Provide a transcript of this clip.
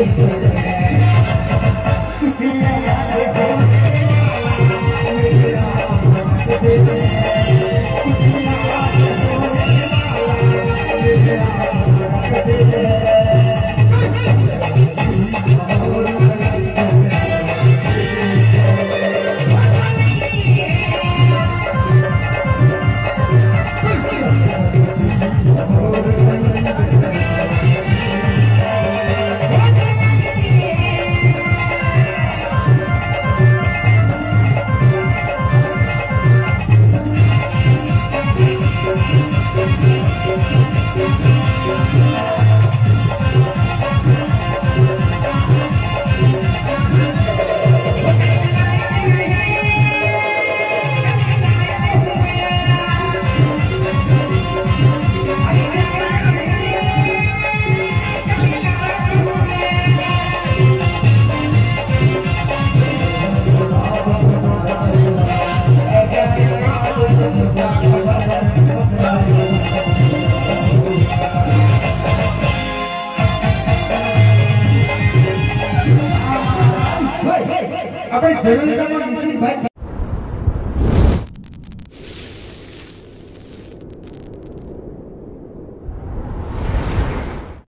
Perfeito. આપણે જરૂર કરવા નીતિનભાઈ